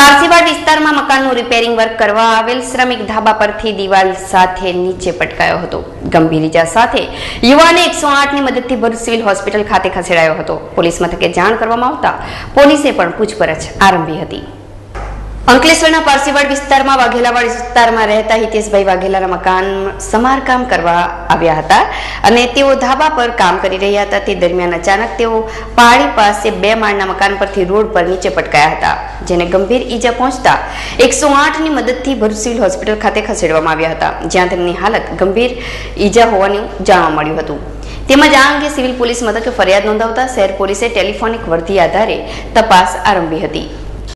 પારસીવાડ વિસ્તારમાં મકાનનું repairing work કરવા આવેલ શ્રમિક ધાબા પરથી દિવાલ સાથે નીચે પટકાયો હતો. ગંભીર ઇજા સાથે યુવાને એકસો આઠની મદદથી ભરૂચ સિવિલ હોસ્પિટલ ખાતે ખસેડાયો હતો. પોલીસ મથકે જાણ કરવામાં આવતા પોલીસે પણ પૂછપરછ આરંભી હતી. અંકલેશ્વરના પારસીવાડ વિસ્તારમાં, વાઘેલાવાડ વિસ્તારમાં રહેતા હિતેશભાઈ વાઘેલાના મકાન સમારકામ કરવા આવ્યા હતા અને તેઓ ધાબા પર કામ કરી રહ્યા હતા. તે દરમિયાન અચાનક તેઓ પહાડી પાસે બે માળના મકાન પરથી રોડ પર નીચે પટકાયા હતા, જેને ગંભીર ઈજા પહોંચતા એકસો આઠની મદદથી ભરૂચ સિવિલ હોસ્પિટલ ખાતે ખસેડવામાં આવ્યા હતા, જ્યાં તેમની હાલત ગંભીર ઈજા હોવાનું જાણવા મળ્યું હતું. તેમજ આ અંગે સિવિલ પોલીસ મથકે ફરિયાદ નોંધાવતા શહેર પોલીસે ટેલિફોનિક વર્ધી આધારે તપાસ આરંભી હતી.